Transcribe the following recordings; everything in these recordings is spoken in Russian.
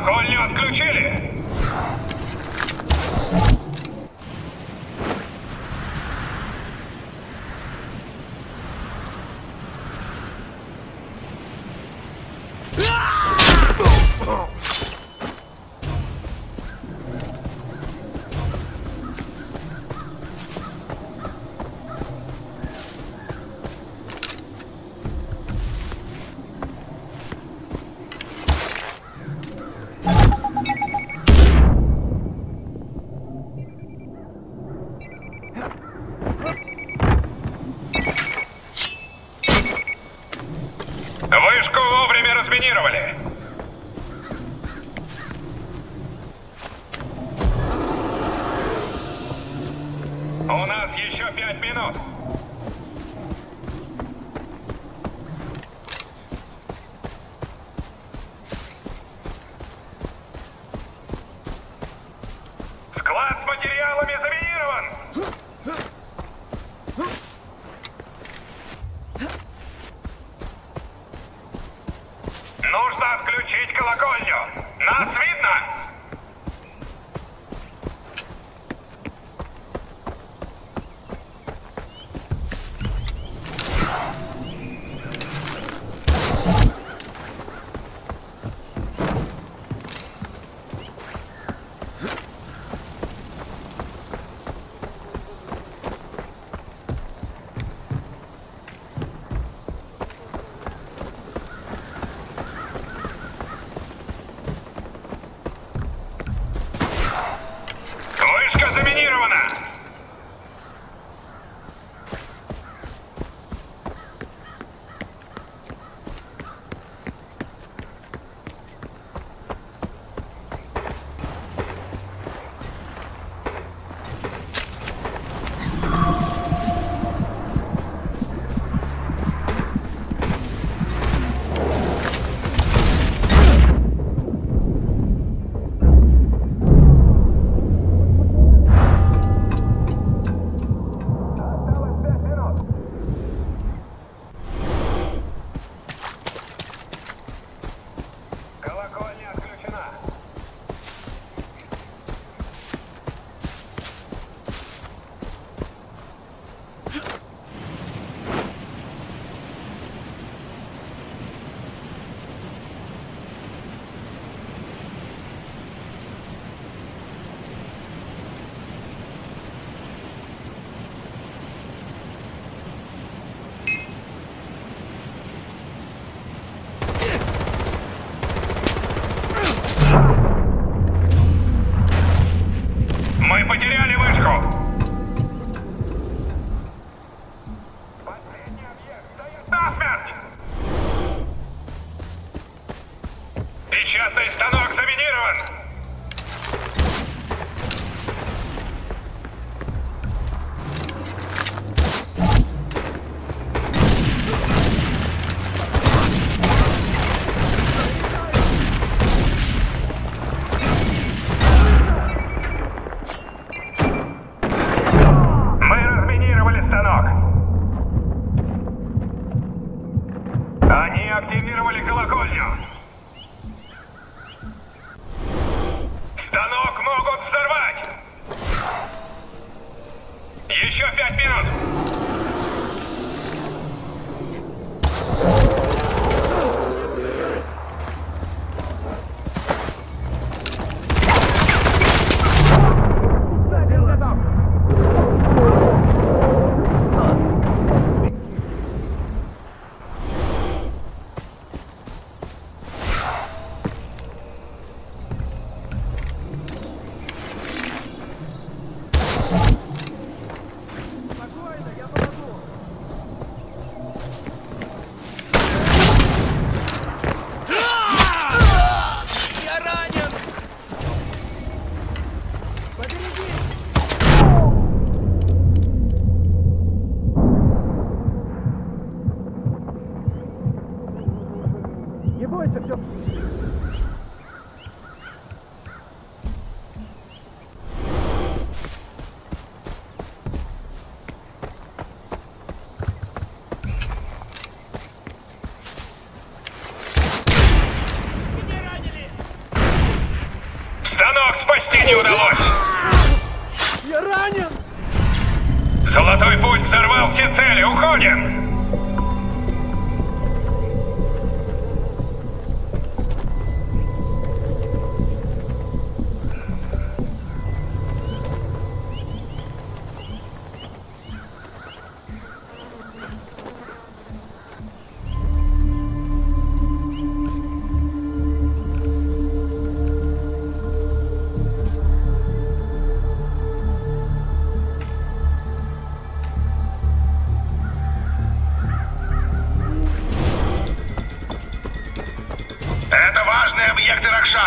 Колокольню отключили! Spokojcie się.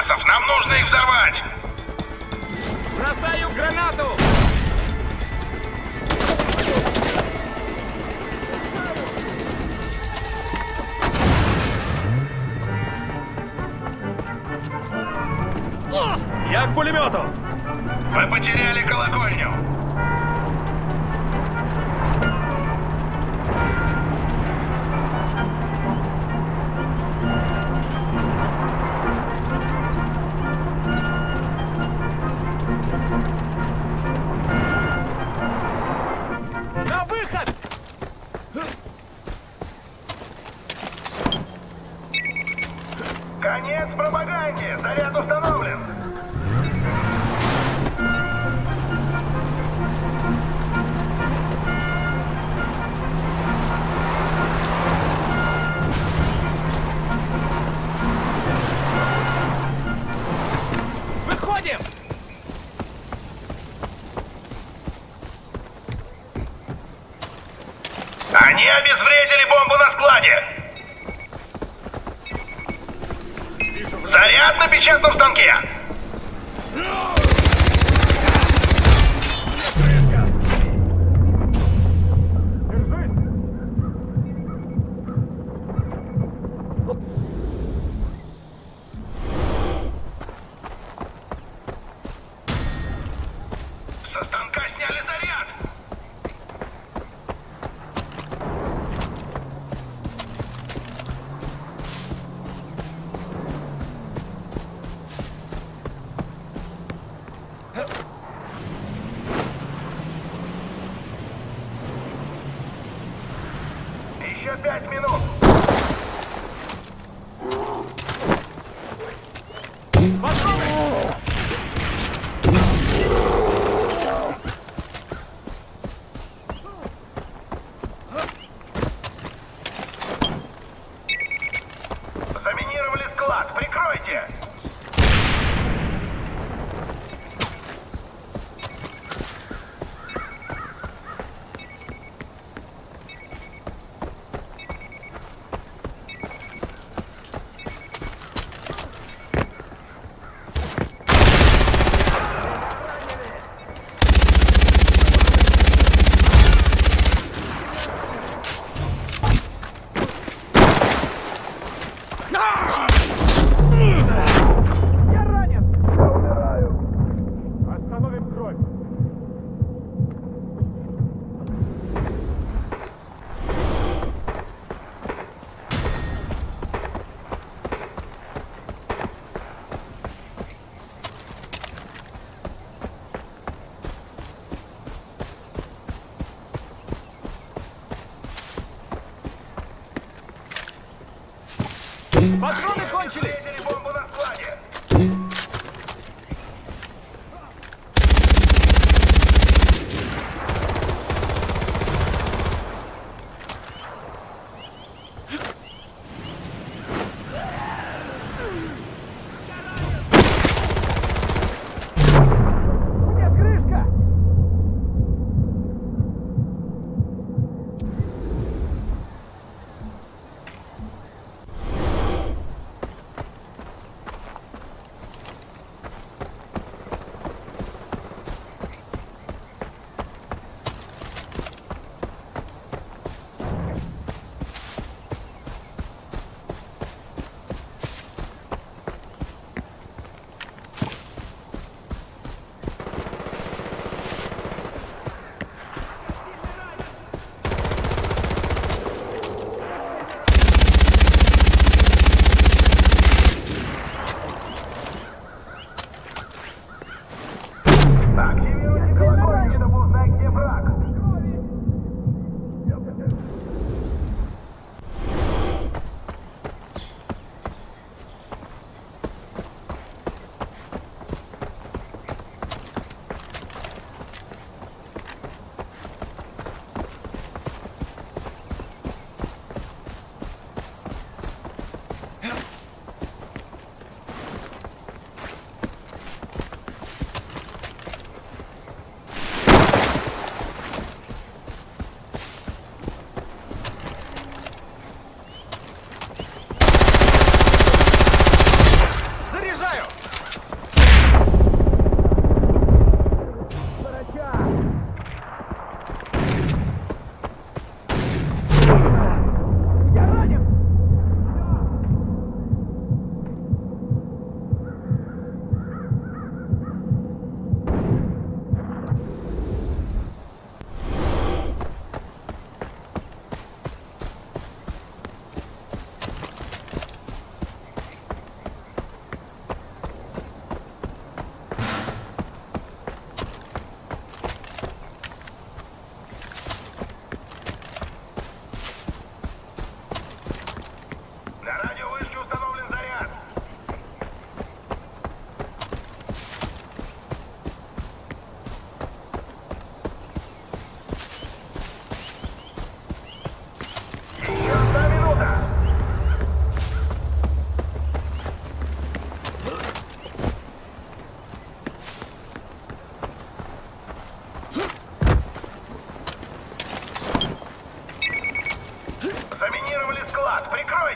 боеприпасов! Нам нужно их взорвать! Бросаю гранату! Я к пулемету! Вы потеряли колокольню! пять минут.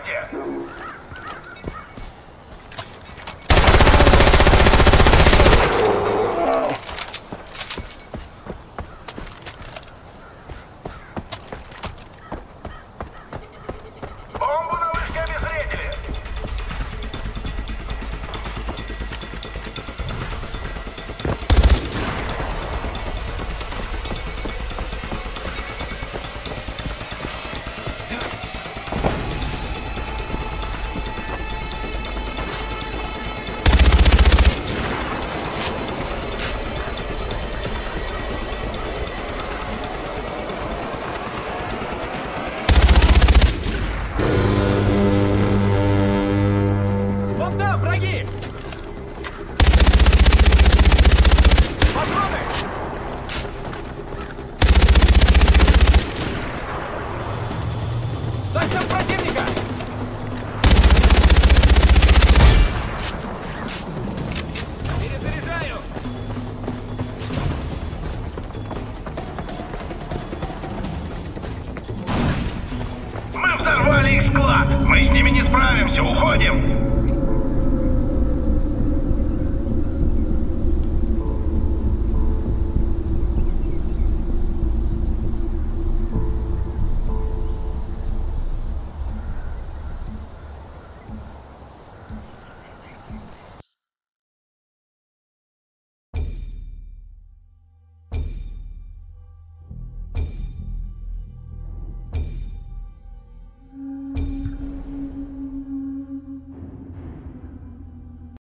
где?